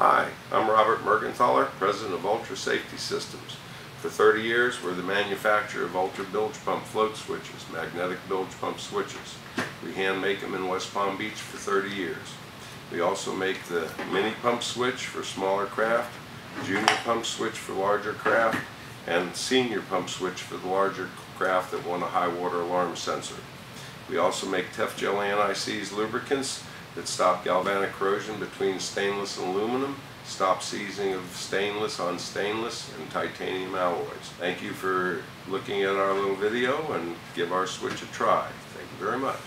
Hi, I'm Robert Mergenthaler, President of Ultra Safety Systems. For 30 years, we're the manufacturer of Ultra bilge pump float switches, magnetic bilge pump switches. We hand make them in West Palm Beach for 30 years. We also make the mini pump switch for smaller craft, junior pump switch for larger craft, and senior pump switch for the larger craft that want a high water alarm sensor. We also make Tef-Gel anti-seize lubricants that stop galvanic corrosion between stainless and aluminum, stop seizing of stainless on stainless, and titanium alloys. Thank you for looking at our little video and give our switch a try. Thank you very much.